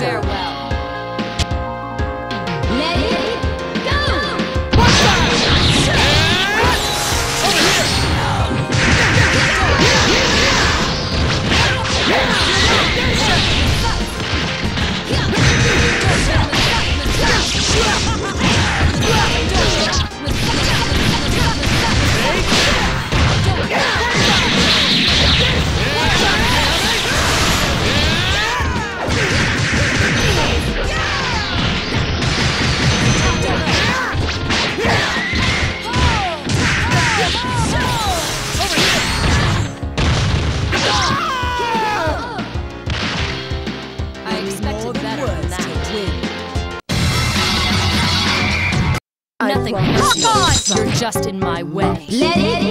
Farewell. just in my way. Let it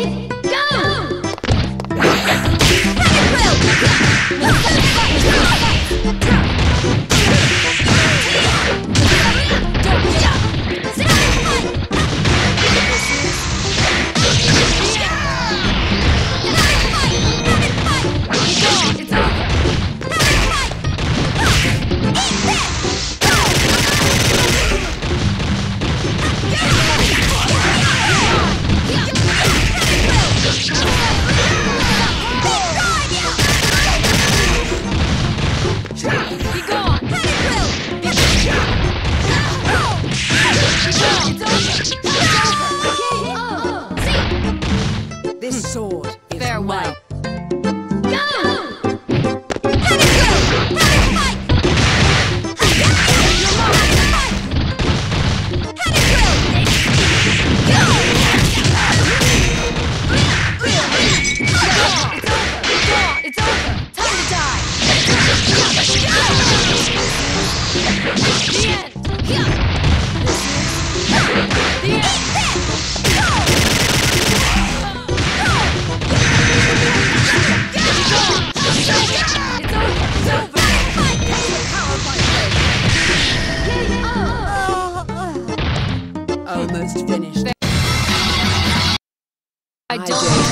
I, I did.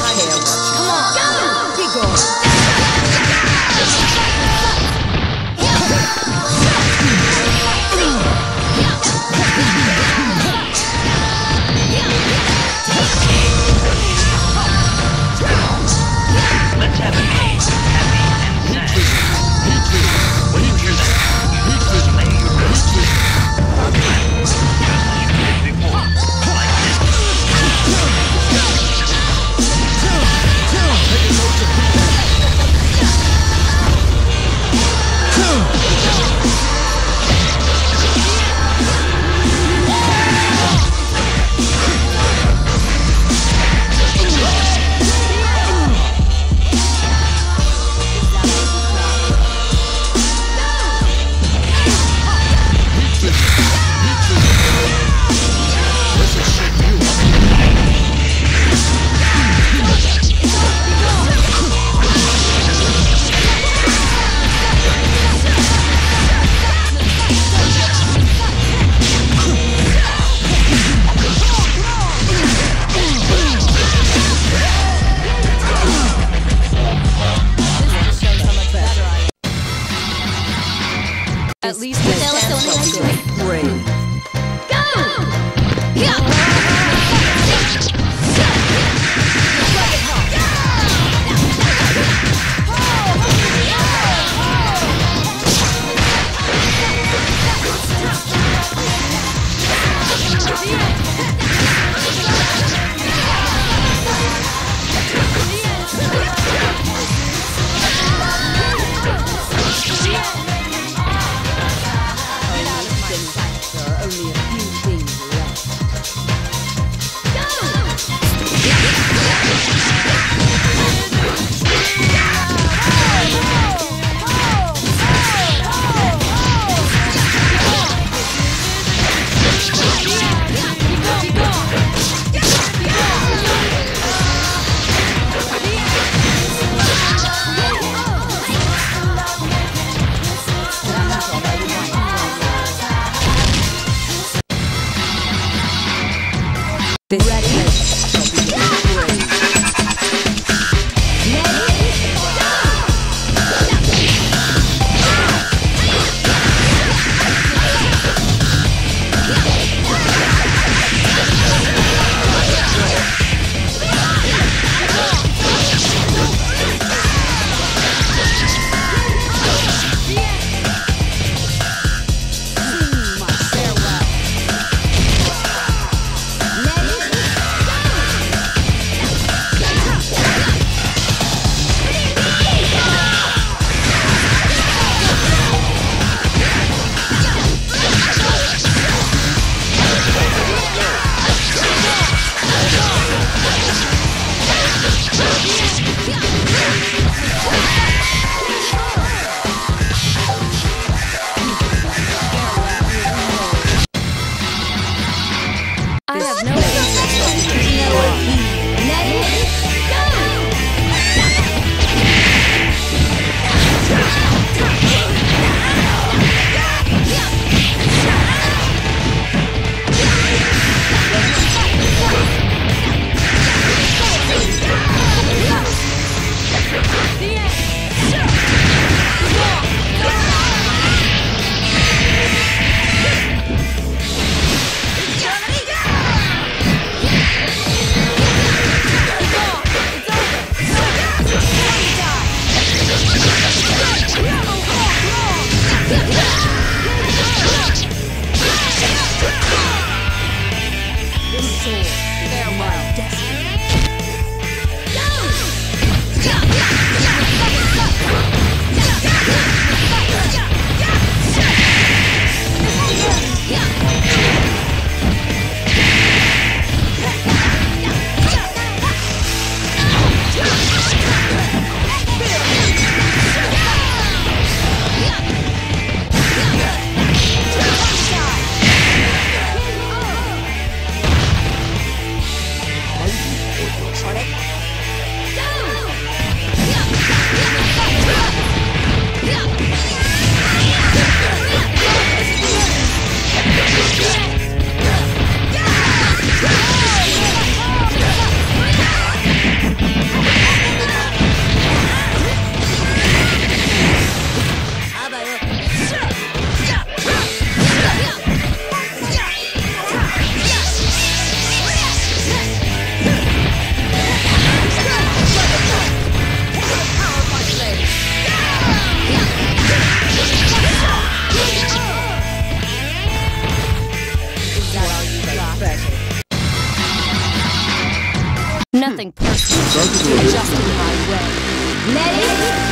Nothing personal. Just in my way. Let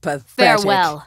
pathetic. Farewell.